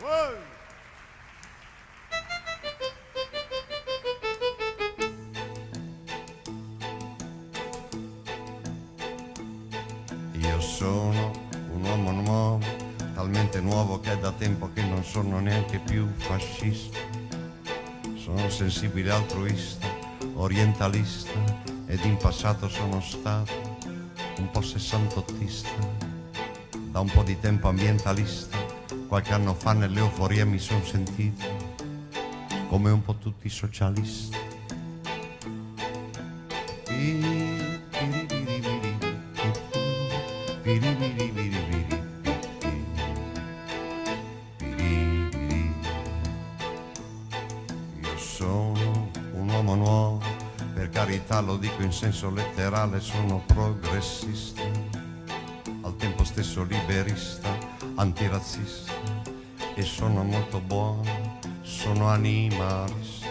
Io sono un uomo nuovo, talmente nuovo che è da tempo che non sono neanche più fascista. Sono sensibile altruista, orientalista ed in passato sono stato un po' sessantottista, da un po' di tempo ambientalista. Qualche anno fa nell'euforia mi sono sentito come un po' tutti i socialisti. Io sono un uomo nuovo, per carità lo dico in senso letterale, sono progressista, al tempo stesso liberista, antirazzista e sono molto buono, sono animalista,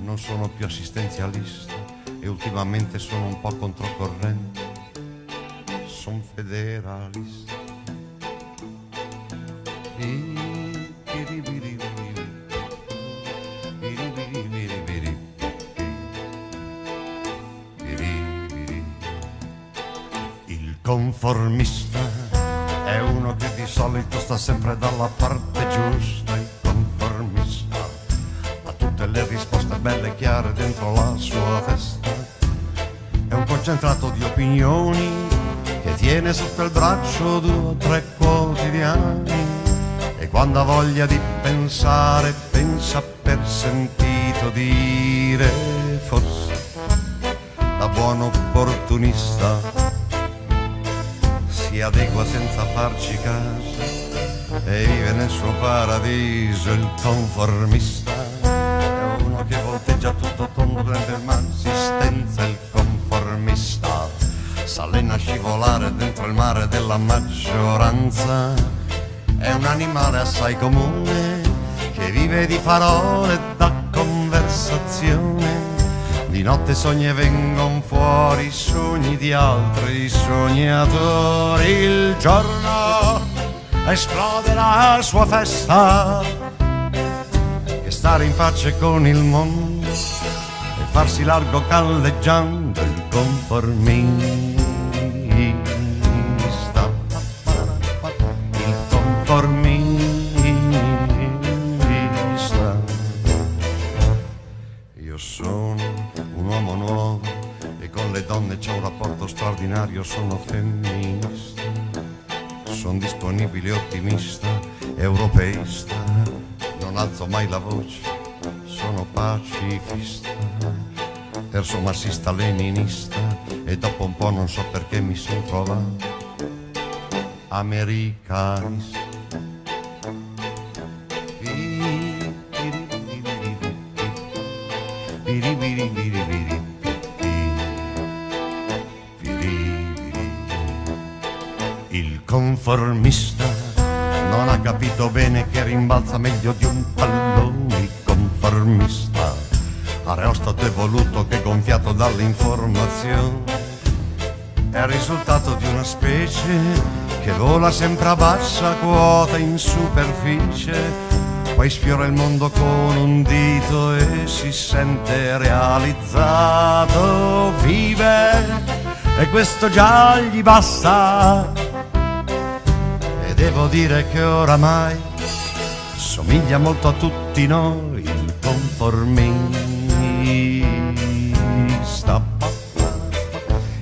non sono più assistenzialista e ultimamente sono un po' controcorrente, sono federalista. Il conformista è uno che di solito sta sempre dalla parte giusta. Il conformista ha tutte le risposte belle e chiare dentro la sua testa. È un concentrato di opinioni che tiene sotto il braccio due o tre quotidiani e quando ha voglia di pensare pensa per sentito dire forse da buon opportunista adegua senza farci caso e vive nel suo paradiso il conformista. È uno che volteggia tutto tondo per mansistenza il conformista. S'allena a scivolare dentro il mare della maggioranza. È un animale assai comune che vive di parole e da conversazione di notte sogni e vengono fuori sogni di altri sognatori. Il giorno esplode la sua festa e stare in pace con il mondo e farsi largo calleggiando il conformista. Io sono un uomo nuovo e con le donne c'ho un rapporto straordinario, sono femminista, sono disponibile, ottimista, europeista, non alzo mai la voce, sono pacifista, verso marxista, leninista e dopo un po' non so perché mi sono trovato. Americanista. Il conformista non ha capito bene che rimbalza meglio di un pallone. Il conformista ha reostato e voluto che gonfiato dall'informazione è il risultato di una specie che vola sempre a bassa quota in superficie poi sfiora il mondo con un dito e si sente realizzato, vive e questo già gli basta. Devo dire che oramai somiglia molto a tutti noi il conformista.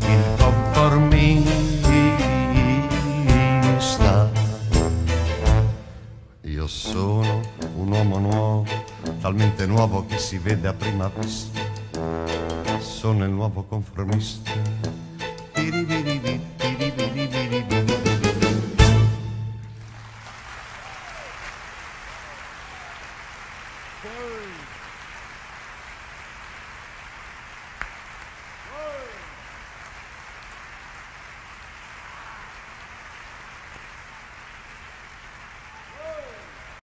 Il conformista. Io sono un uomo nuovo, talmente nuovo che si vede a prima vista. Sono il nuovo conformista Bird.